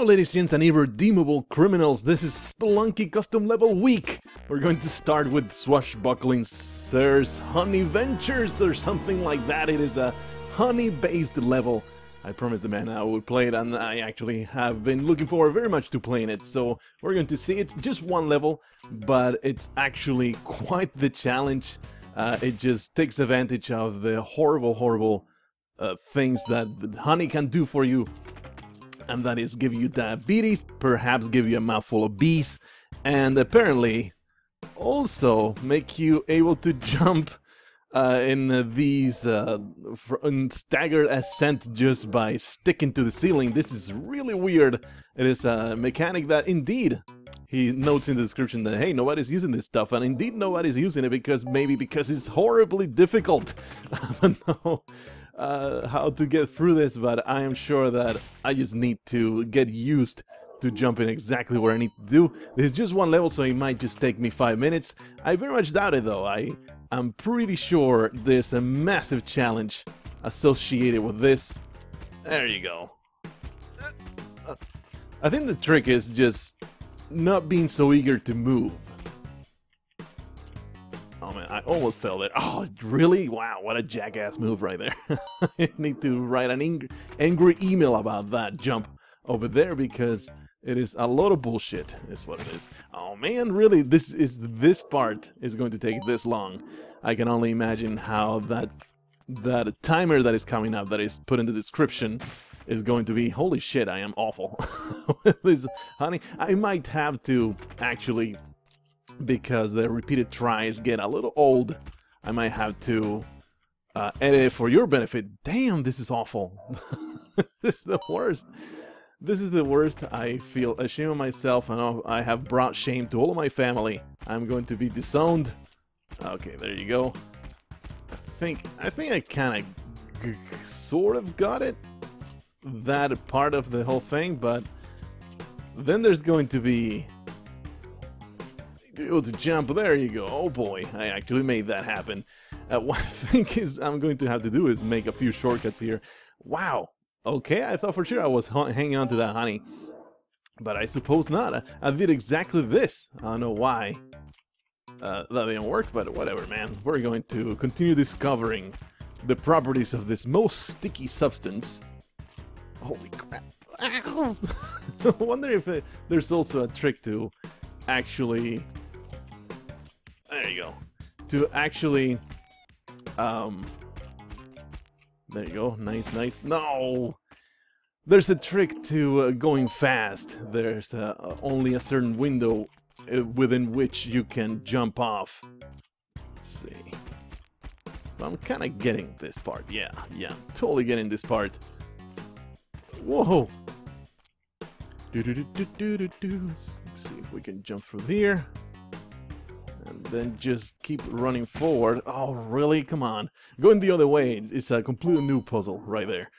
Ladies, gents and irredeemable criminals, this is Spelunky Custom Level Week! We're going to start with Swashbuckling Sir's Honeyventures or something like that. It is a honey-based level. I promised the man I would play it and I actually have been looking forward very much to playing it. So we're going to see, it's just one level, but it's actually quite the challenge. Uh, it just takes advantage of the horrible, horrible uh, things that honey can do for you and that is give you diabetes, perhaps give you a mouthful of bees, and apparently also make you able to jump uh, in these uh, staggered ascent just by sticking to the ceiling. This is really weird. It is a mechanic that indeed he notes in the description that hey nobody's using this stuff and indeed nobody's using it because maybe because it's horribly difficult i don't know uh, how to get through this, but I am sure that I just need to get used to jumping exactly where I need to do. This is just one level, so it might just take me five minutes. I very much doubt it, though. I am pretty sure there's a massive challenge associated with this. There you go. I think the trick is just not being so eager to move. I almost fell there. Oh, really? Wow, what a jackass move right there. I need to write an ang angry email about that jump over there because it is a lot of bullshit, is what it is. Oh man, really, this is this part is going to take this long. I can only imagine how that that timer that is coming up that is put in the description is going to be holy shit i am awful this honey i might have to actually because the repeated tries get a little old. I might have to uh, edit it for your benefit. Damn, this is awful. this is the worst. This is the worst. I feel ashamed of myself and I have brought shame to all of my family. I'm going to be disowned. Okay, there you go. I think I think I kind of sort of got it. That part of the whole thing, but then there's going to be able to jump. There you go. Oh boy, I actually made that happen. Uh, I think is I'm going to have to do is make a few shortcuts here. Wow. Okay, I thought for sure I was hanging on to that honey. But I suppose not. I, I did exactly this. I don't know why uh, that didn't work, but whatever, man. We're going to continue discovering the properties of this most sticky substance. Holy crap. I wonder if it, there's also a trick to actually there you go. To actually, um, there you go. Nice, nice. No! There's a trick to uh, going fast. There's uh, only a certain window uh, within which you can jump off. Let's see. I'm kind of getting this part. Yeah, yeah, totally getting this part. Whoa! Do do do do do do do. Let's see if we can jump through here then just keep running forward. Oh, really? Come on. Going the other way is a completely new puzzle right there.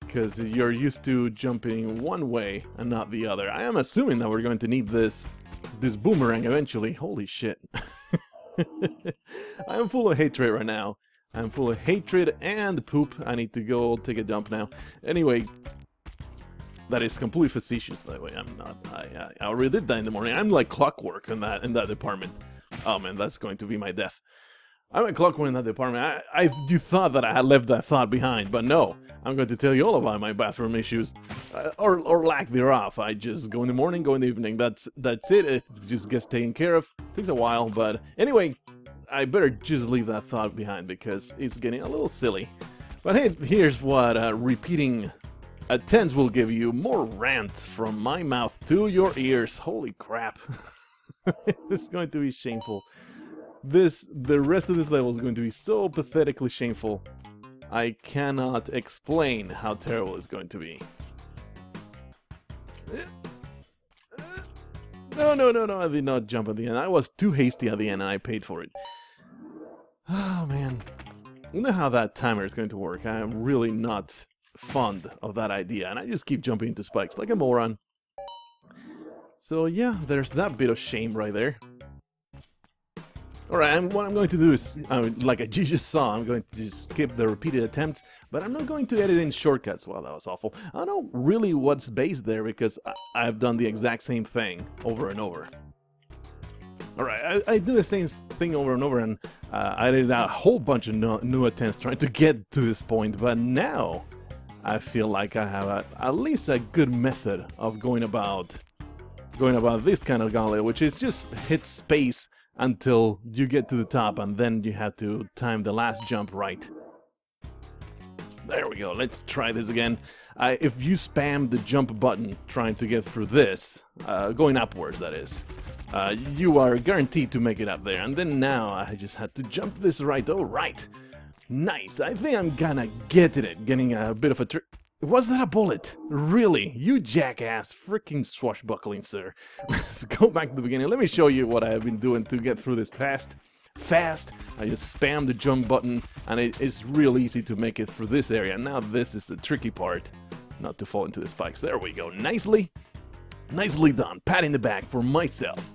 Because you're used to jumping one way and not the other. I am assuming that we're going to need this this boomerang eventually. Holy shit. I am full of hatred right now. I'm full of hatred and poop. I need to go take a dump now. Anyway, that is completely facetious, by the way. I'm not. I, I already did that in the morning. I'm like clockwork in that in that department. Oh man, that's going to be my death. I'm a clockwork in that department. I, I, you thought that I had left that thought behind, but no. I'm going to tell you all about my bathroom issues, uh, or or lack thereof. I just go in the morning, go in the evening. That's that's it. It just gets taken care of. Takes a while, but anyway, I better just leave that thought behind because it's getting a little silly. But hey, here's what uh, repeating attempts will give you: more rants from my mouth to your ears. Holy crap! this is going to be shameful. This, the rest of this level is going to be so pathetically shameful. I cannot explain how terrible it's going to be. No, no, no, no, I did not jump at the end. I was too hasty at the end and I paid for it. Oh, man. I know how that timer is going to work. I am really not fond of that idea, and I just keep jumping into spikes like a moron. So yeah, there's that bit of shame right there. Alright, and what I'm going to do is, uh, like I just saw, I'm going to just skip the repeated attempts, but I'm not going to edit in shortcuts. Well, that was awful. I don't know really what's based there because I, I've done the exact same thing over and over. Alright, I, I, do the same thing over and over, and uh, I did a whole bunch of no, new attempts trying to get to this point, but now I feel like I have a, at least a good method of going about going about this kind of gauntlet, which is just hit space until you get to the top and then you have to time the last jump right. There we go, let's try this again. Uh, if you spam the jump button trying to get through this, uh, going upwards that is, uh, you are guaranteed to make it up there. And then now I just had to jump this right, oh right. Nice, I think I'm gonna get it, getting a bit of a trick. Was that a bullet? Really? You jackass. Freaking swashbuckling, sir. Let's go back to the beginning. Let me show you what I've been doing to get through this fast. Fast. I just spam the jump button, and it is real easy to make it through this area. Now this is the tricky part. Not to fall into the spikes. There we go. Nicely. Nicely done. Pat in the back for myself.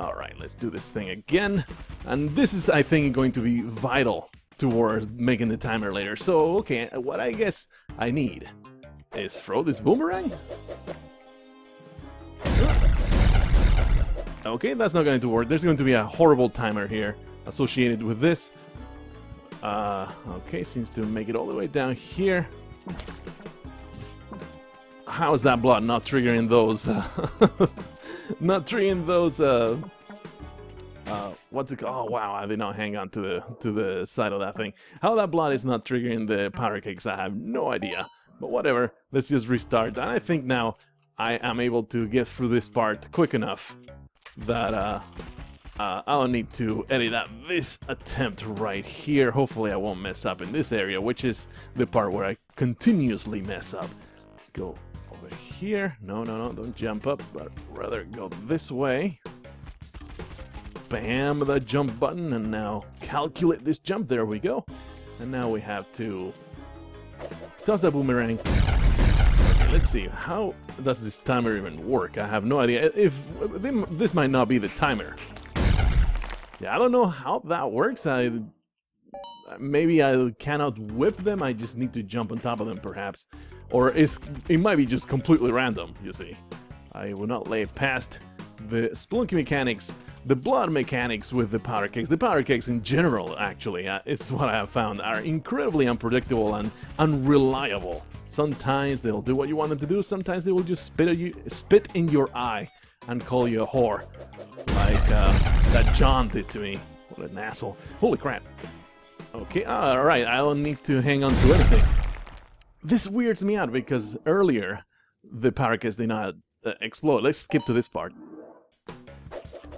Alright, let's do this thing again. And this is, I think, going to be vital towards making the timer later. So, okay, what I guess I need is throw this boomerang? Okay, that's not going to work. There's going to be a horrible timer here associated with this. Uh, okay, seems to make it all the way down here. How is that blood not triggering those? Uh, not triggering those uh, uh, what's it called? Oh wow, I did not hang on to the to the side of that thing. How that blood is not triggering the powder kegs, I have no idea. But whatever, let's just restart. And I think now I am able to get through this part quick enough that uh, uh, I don't need to edit out this attempt right here. Hopefully I won't mess up in this area, which is the part where I continuously mess up. Let's go over here. No, no, no, don't jump up, but rather go this way spam the jump button and now calculate this jump. There we go. And now we have to toss the boomerang. Okay, let's see. How does this timer even work? I have no idea. If this might not be the timer. Yeah, I don't know how that works. I maybe I cannot whip them. I just need to jump on top of them, perhaps, or it's it might be just completely random. You see, I will not lay past the Spelunky mechanics the blood mechanics with the powder kegs, the powder kegs in general, actually, uh, it's what I have found, are incredibly unpredictable and unreliable. Sometimes they'll do what you want them to do, sometimes they will just spit, you, spit in your eye and call you a whore. Like uh, that John did to me. What an asshole. Holy crap. Okay, alright, I don't need to hang on to anything. This weirds me out because earlier the cakes did not uh, explode. Let's skip to this part.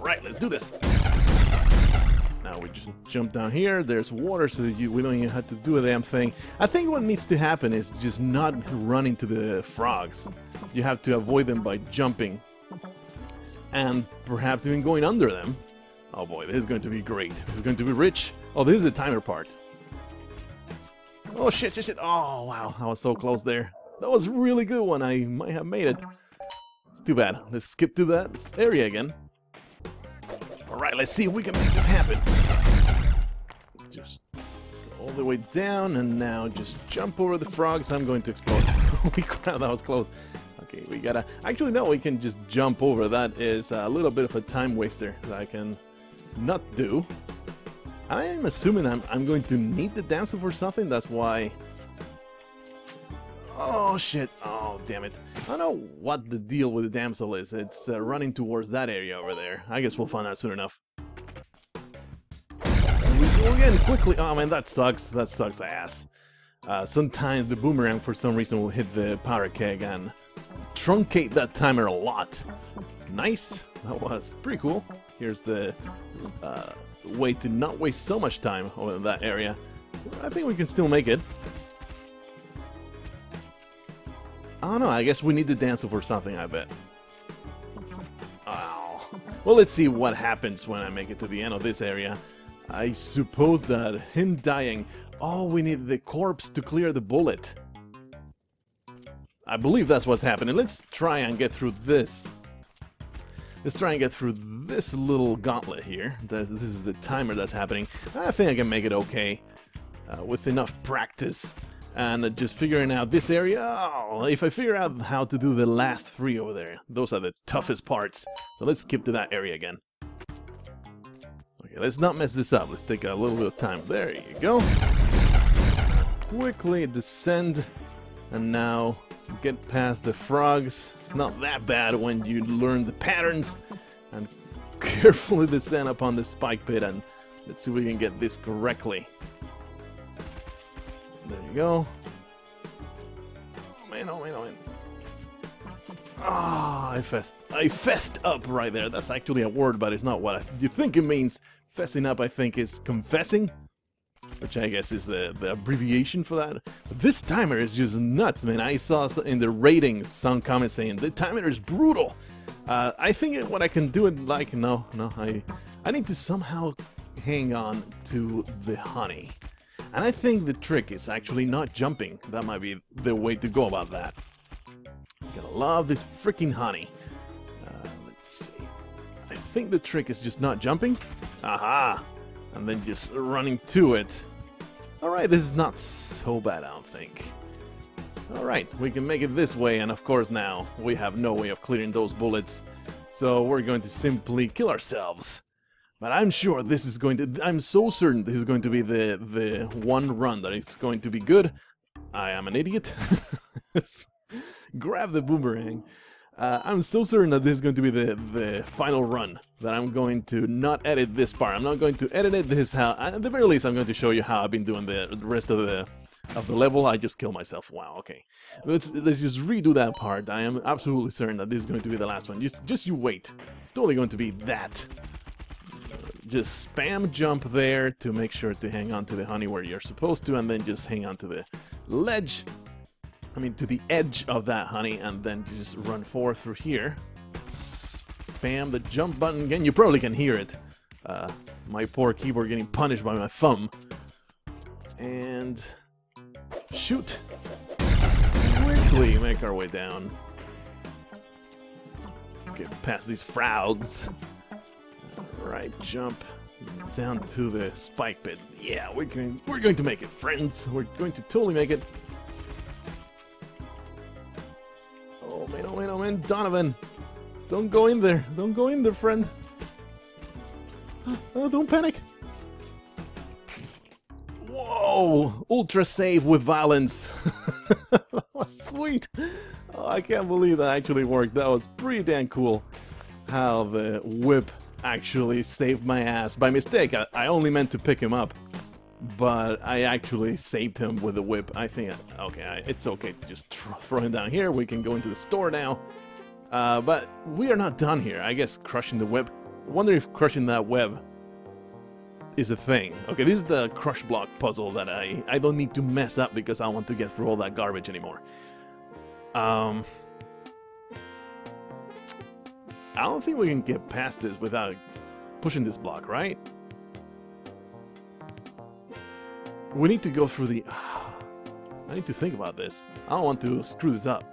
Right, let's do this. Now we just jump down here. There's water, so you, we don't even have to do a damn thing. I think what needs to happen is just not run into the frogs. You have to avoid them by jumping. And perhaps even going under them. Oh boy, this is going to be great. This is going to be rich. Oh, this is the timer part. Oh shit, shit, shit. Oh wow, I was so close there. That was really good one. I might have made it. It's too bad. Let's skip to that area again. Alright, let's see if we can make this happen. Just all the way down, and now just jump over the frogs. I'm going to explode. Holy crap, that was close. Okay, we gotta... Actually, no, we can just jump over. That is a little bit of a time waster that I can not do. I'm assuming I'm, I'm going to need the damsel for something. That's why Oh shit, oh damn it. I don't know what the deal with the damsel is. It's uh, running towards that area over there. I guess we'll find out soon enough. we go again quickly. Oh man, that sucks. That sucks ass. Uh, sometimes the boomerang for some reason will hit the powder keg and truncate that timer a lot. Nice. That was pretty cool. Here's the uh, way to not waste so much time over that area. I think we can still make it. I don't know, I guess we need to dance for something, I bet. Oh. Well, let's see what happens when I make it to the end of this area. I suppose that him dying... Oh, we need the corpse to clear the bullet. I believe that's what's happening. Let's try and get through this. Let's try and get through this little gauntlet here. This, this is the timer that's happening. I think I can make it okay uh, with enough practice and just figuring out this area. Oh, if I figure out how to do the last three over there, those are the toughest parts. So let's skip to that area again. Okay, let's not mess this up. Let's take a little bit of time. There you go. Quickly descend, and now get past the frogs. It's not that bad when you learn the patterns, and carefully descend upon the spike pit, and let's see if we can get this correctly. There you go. Oh man, oh man, oh man. Ah, I fessed, I fessed up right there. That's actually a word, but it's not what I, you think it means. Fessing up, I think, is confessing, which I guess is the, the abbreviation for that. But this timer is just nuts, man. I saw in the ratings some comments saying the timer is brutal. Uh, I think what I can do it like no, no, I, I need to somehow hang on to the honey. And I think the trick is actually not jumping. That might be the way to go about that. Gonna love this freaking honey. Uh, let's see. I think the trick is just not jumping. Aha! And then just running to it. Alright, this is not so bad, I don't think. Alright, we can make it this way, and of course now, we have no way of clearing those bullets. So we're going to simply kill ourselves. But I'm sure this is going to... I'm so certain this is going to be the, the one run that it's going to be good. I am an idiot. grab the boomerang. Uh, I'm so certain that this is going to be the, the final run, that I'm going to not edit this part. I'm not going to edit it. This is how, at the very least, I'm going to show you how I've been doing the rest of the of the level. I just kill myself. Wow, okay. Let's let's just redo that part. I am absolutely certain that this is going to be the last one. Just, just you wait. It's totally going to be that. Just spam jump there to make sure to hang on to the honey where you're supposed to, and then just hang on to the ledge I mean, to the edge of that honey, and then just run forward through here. Spam the jump button again. You probably can hear it. Uh, my poor keyboard getting punished by my thumb. And shoot. Quickly make our way down. Get past these frogs. Right, jump down to the spike pit. Yeah, we're going, we're going to make it, friends. We're going to totally make it. Oh man, oh man, oh man, Donovan! Don't go in there! Don't go in there, friend! Oh, don't panic! Whoa! Ultra save with violence! sweet! Oh, I can't believe that actually worked. That was pretty damn cool. How the whip actually saved my ass. By mistake, I, I only meant to pick him up but I actually saved him with the whip. I think, okay, it's okay to just throw him down here. We can go into the store now. Uh, but we are not done here. I guess crushing the web. I wonder if crushing that web is a thing. Okay, this is the crush block puzzle that I, I don't need to mess up because I want to get through all that garbage anymore. Um, I don't think we can get past this without pushing this block, right? We need to go through the... I need to think about this. I don't want to screw this up.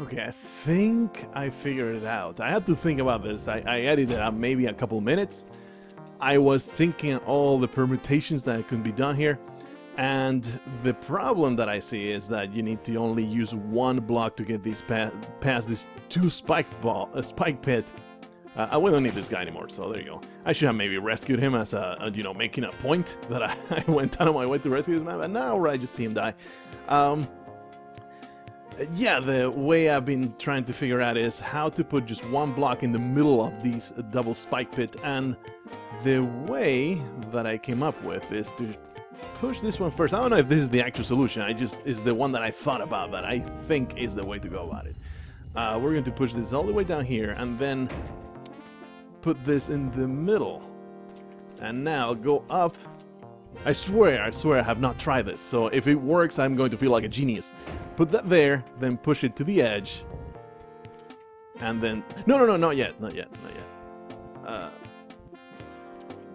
Okay, I think I figured it out. I had to think about this. I, I edited out maybe a couple minutes. I was thinking all the permutations that could be done here. And the problem that I see is that you need to only use one block to get these pa past this two spike ball, a spike pit. Uh, I don't need this guy anymore, so there you go. I should have maybe rescued him as a, a you know, making a point that I, I, went out of my way to rescue this man, but now I just see him die. Um, yeah, the way I've been trying to figure out is how to put just one block in the middle of these double spike pit, and the way that I came up with is to push this one first. I don't know if this is the actual solution, I just is the one that I thought about that I think is the way to go about it. Uh, we're going to push this all the way down here, and then put this in the middle. And now go up I swear, I swear I have not tried this, so if it works, I'm going to feel like a genius. Put that there, then push it to the edge. And then... No, no, no, not yet, not yet, not yet. Uh,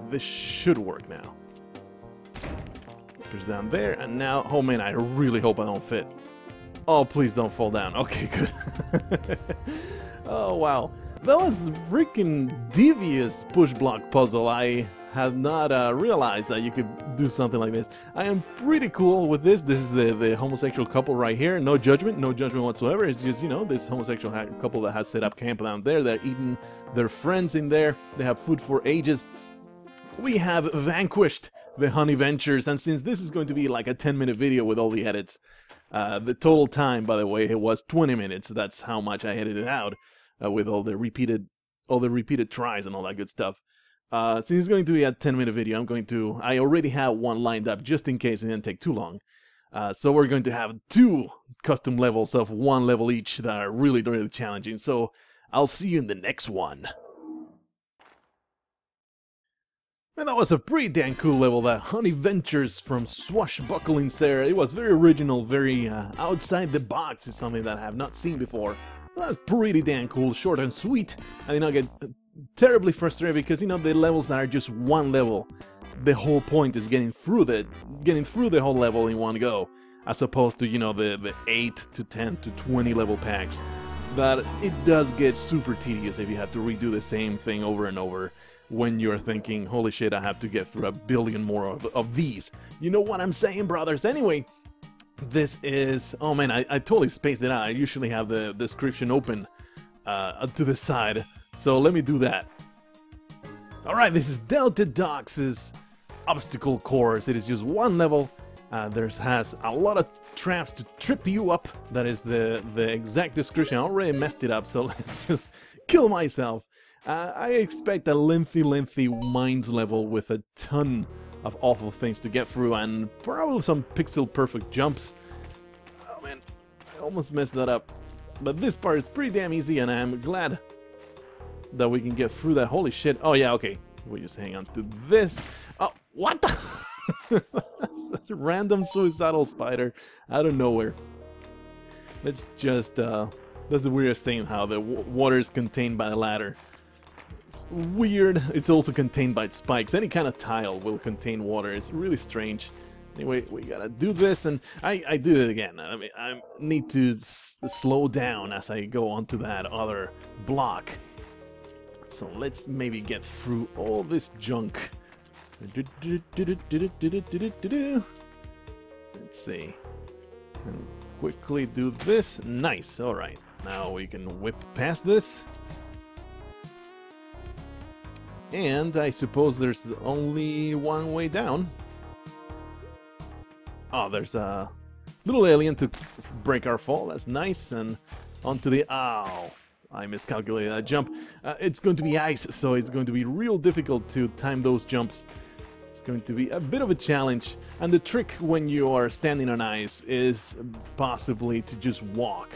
this should work now. Down there, and now... Oh man, I really hope I don't fit. Oh, please don't fall down. Okay, good. oh, wow. That was freaking devious push block puzzle. I had not uh, realized that you could do something like this. I am pretty cool with this. This is the, the homosexual couple right here. No judgment, no judgment whatsoever. It's just, you know, this homosexual couple that has set up camp down there. They're eating their friends in there. They have food for ages. We have vanquished the Honeyventures, and since this is going to be like a 10 minute video with all the edits, uh, the total time, by the way, it was 20 minutes. That's how much I edited out uh, with all the repeated, all the repeated tries and all that good stuff. Uh, since it's going to be a 10 minute video, I'm going to, I already have one lined up just in case it didn't take too long. Uh, so we're going to have two custom levels of one level each that are really, really challenging. So I'll see you in the next one. And that was a pretty damn cool level, that Honeyventures from Swashbuckling Sarah. It was very original, very uh, outside the box. It's something that I have not seen before. That's pretty damn cool, short and sweet. I did not get terribly frustrated because you know the levels are just one level. The whole point is getting through the getting through the whole level in one go, as opposed to you know the the eight to ten to twenty level packs. But it does get super tedious if you have to redo the same thing over and over when you're thinking, holy shit, I have to get through a billion more of, of these. You know what I'm saying, brothers? Anyway, this is... Oh man, I, I totally spaced it out. I usually have the description open uh, to the side. So let me do that. Alright, this is Deltadox's obstacle course. It is just one level. Uh, there's has a lot of traps to trip you up. That is the, the exact description. I already messed it up, so let's just kill myself. Uh, I expect a lengthy, lengthy mines level with a ton of awful things to get through and probably some pixel perfect jumps. Oh man, I almost messed that up. But this part is pretty damn easy and I'm glad that we can get through that. Holy shit. Oh yeah, okay. We just hang on to this. Oh, what the? Random suicidal spider out of nowhere. Let's just, uh, that's the weirdest thing, how the water is contained by the ladder. Weird. It's also contained by spikes. Any kind of tile will contain water. It's really strange. Anyway, we gotta do this, and I, I did it again. I mean, I need to slow down as I go onto that other block. So let's maybe get through all this junk. Let's see. And quickly do this. Nice. All right. Now we can whip past this. And I suppose there's only one way down. Oh, there's a little alien to break our fall. That's nice. And onto the... Ow. I miscalculated that jump. Uh, it's going to be ice, so it's going to be real difficult to time those jumps. It's going to be a bit of a challenge. And the trick when you are standing on ice is possibly to just walk.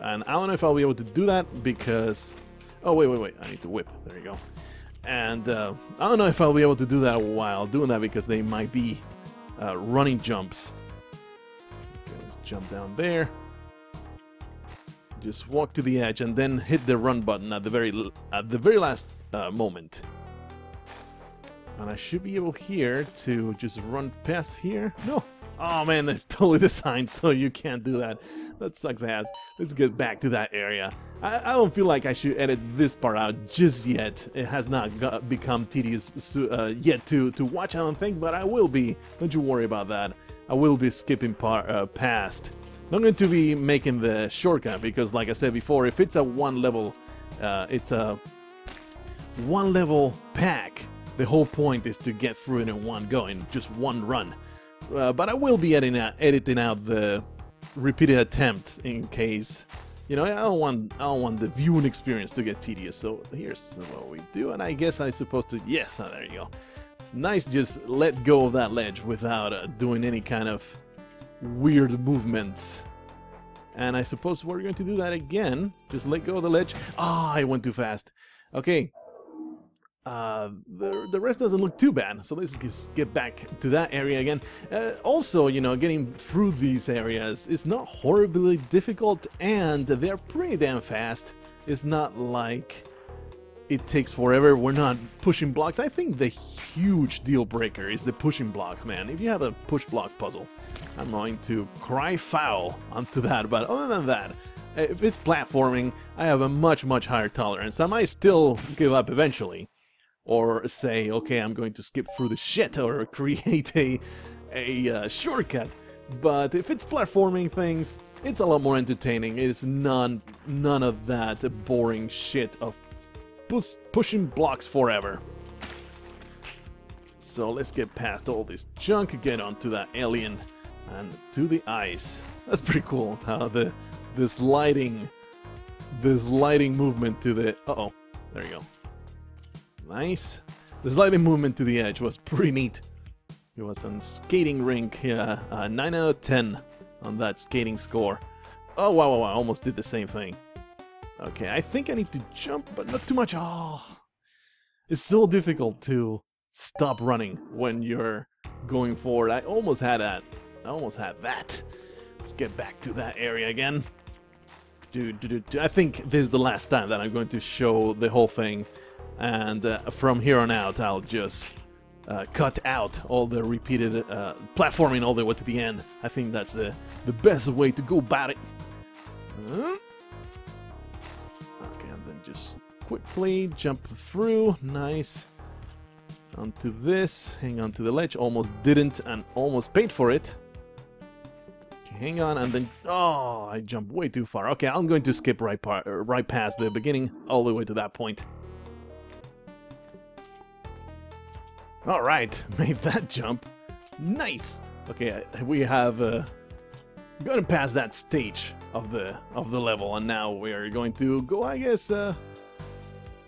And I don't know if I'll be able to do that because... Oh, wait, wait, wait. I need to whip. There you go. And uh, I don't know if I'll be able to do that while doing that because they might be uh, running jumps. Okay, let's jump down there. Just walk to the edge and then hit the run button at the very at the very last uh, moment. And I should be able here to just run past here. No. Oh man, that's totally designed so you can't do that. That sucks ass. Let's get back to that area. I, I, don't feel like I should edit this part out just yet. It has not got, become tedious uh, yet to, to watch, I don't think, but I will be. Don't you worry about that. I will be skipping par, uh, past. Not going to be making the shortcut, because like I said before, if it's a one level, uh, it's a one level pack, the whole point is to get through it in one go, in just one run. Uh, but I will be editing out, editing out the repeated attempts in case you know, I don't want I don't want the viewing experience to get tedious. So here's what we do, and I guess I'm supposed to yes, oh, there you go. It's nice just let go of that ledge without uh, doing any kind of weird movements. And I suppose we're going to do that again. Just let go of the ledge. Ah, oh, I went too fast. Okay, uh, the, the rest doesn't look too bad, so let's just get back to that area again. Uh, also, you know, getting through these areas is not horribly difficult, and they're pretty damn fast. It's not like it takes forever. We're not pushing blocks. I think the huge deal breaker is the pushing block, man. If you have a push block puzzle, I'm going to cry foul onto that. But other than that, if it's platforming, I have a much, much higher tolerance. I might still give up eventually. Or say, okay, I'm going to skip through the shit or create a, a uh, shortcut. But if it's platforming things, it's a lot more entertaining. It's none, none of that boring shit of pus pushing blocks forever. So let's get past all this junk, get onto that alien and to the ice. That's pretty cool how the the sliding the sliding movement to the uh oh there you go nice. The sliding movement to the edge was pretty neat. It was on skating rink yeah uh, 9 out of 10 on that skating score. Oh wow, wow wow I almost did the same thing. Okay I think I need to jump but not too much. Oh it's so difficult to stop running when you're going forward. I almost had that. I almost had that. Let's get back to that area again. Dude, dude, dude, I think this is the last time that I'm going to show the whole thing, and uh, from here on out, I'll just uh, cut out all the repeated uh, platforming all the way to the end. I think that's the, the best way to go about it. Okay, and then just quickly jump through. Nice. Onto this, hang on to the ledge. Almost didn't and almost paid for it hang on, and then... Oh, I jumped way too far. Okay, I'm going to skip right, part, uh, right past the beginning, all the way to that point. Alright, made that jump. Nice! Okay, we have uh, gone past that stage of the of the level, and now we are going to go, I guess, uh,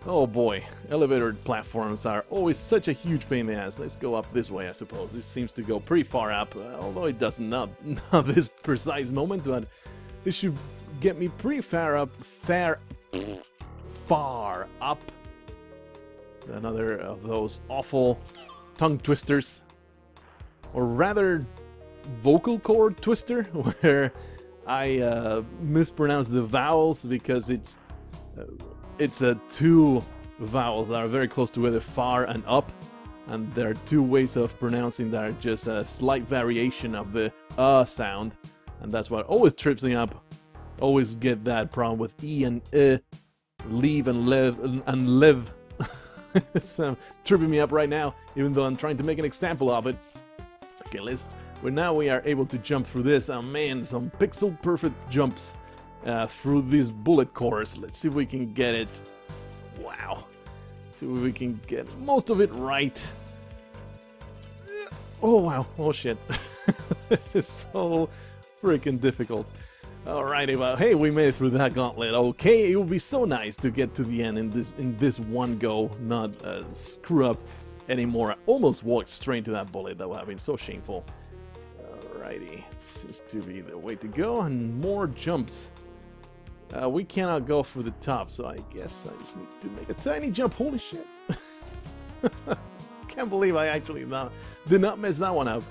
Oh boy, elevator platforms are always such a huge pain in the ass. Let's go up this way, I suppose. This seems to go pretty far up, uh, although it does not, not this precise moment, but this should get me pretty far up, far, far up. Another of those awful tongue twisters, or rather vocal cord twister, where I uh, mispronounce the vowels because it's uh, it's uh, two vowels that are very close to either far and up, and there are two ways of pronouncing that are just a slight variation of the uh sound, and that's what always trips me up. Always get that problem with e and uh, leave and live and live. it's tripping me up right now, even though I'm trying to make an example of it. Okay, let's. Well, now we are able to jump through this. Oh man, some pixel perfect jumps uh, through this bullet course. Let's see if we can get it. Wow. Let's see if we can get most of it right. Oh wow, oh shit. this is so freaking difficult. Alrighty, well, hey, we made it through that gauntlet. Okay, it would be so nice to get to the end in this in this one go, not uh, screw up anymore. I almost walked straight to that bullet. That would have been so shameful. Alrighty, this seems to be the way to go, and more jumps. Uh, we cannot go for the top, so I guess I just need to make a tiny jump. Holy shit. Can't believe I actually not, did not mess that one up.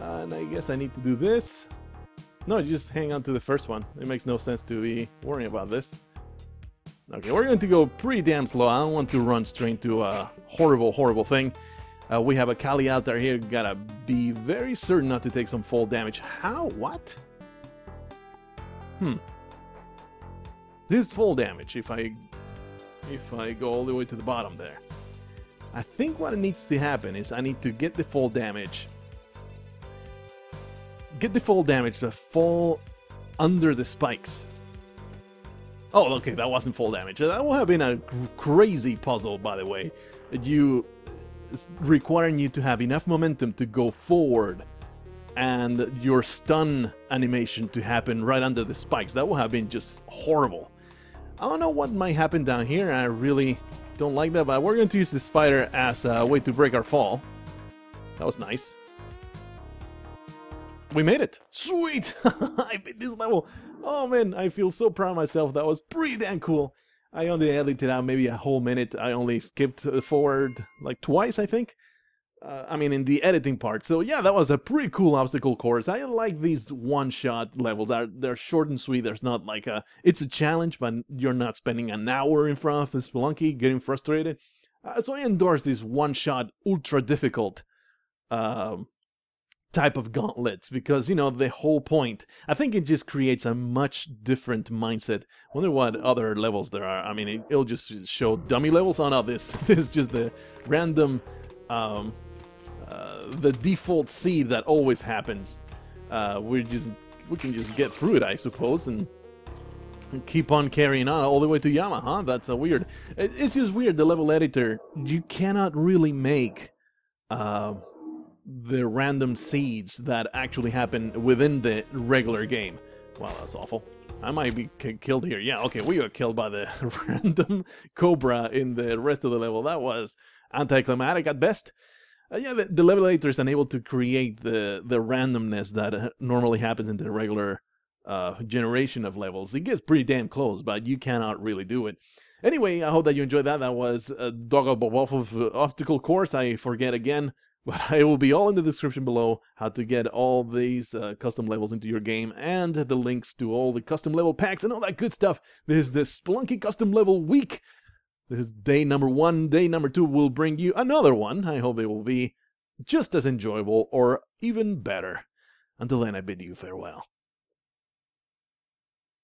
Uh, and I guess I need to do this. No, you just hang on to the first one. It makes no sense to be worrying about this. Okay, we're going to go pretty damn slow. I don't want to run straight to a horrible, horrible thing. Uh, we have a Kali out there here. Gotta be very certain not to take some fall damage. How? What? Hmm. This is full damage if I if I go all the way to the bottom there. I think what needs to happen is I need to get the full damage. Get the full damage to fall under the spikes. Oh, okay, that wasn't full damage. That would have been a crazy puzzle, by the way. You requiring you to have enough momentum to go forward and your stun animation to happen right under the spikes. That would have been just horrible. I don't know what might happen down here. I really don't like that, but we're going to use the spider as a way to break our fall. That was nice. We made it! Sweet! I beat this level! Oh man, I feel so proud of myself. That was pretty damn cool. I only edited out maybe a whole minute. I only skipped forward like twice, I think. uh, I mean, in the editing part. So yeah, that was a pretty cool obstacle course. I like these one-shot levels. They're, they're short and sweet. There's not like a, it's a challenge, but you're not spending an hour in front of the Spelunky getting frustrated. Uh, so I endorse these one-shot, ultra difficult um, type of gauntlets because you know the whole point i think it just creates a much different mindset wonder what other levels there are i mean it, will just show dummy levels on oh, no, this this is just the random um uh, the default seed that always happens uh we're just we can just get through it i suppose and keep on carrying on all the way to Yama, huh? That's a weird. It's just weird. The level editor, you cannot really make uh, the random seeds that actually happen within the regular game. Wow, that's awful. I might be killed here. Yeah, okay, we got killed by the random cobra in the rest of the level. That was anticlimactic at best. Uh, yeah, the, the level editor is unable to create the, the randomness that uh, normally happens in the regular uh, generation of levels. It gets pretty damn close, but you cannot really do it. Anyway, I hope that you enjoyed that. That was a Dog Wolf of Obstacle Course. I forget again but I will be all in the description below how to get all these uh, custom levels into your game and the links to all the custom level packs and all that good stuff. This is the Spelunky Custom Level Week. This is day number one. Day number two will bring you another one. I hope it will be just as enjoyable or even better. Until then, I bid you farewell.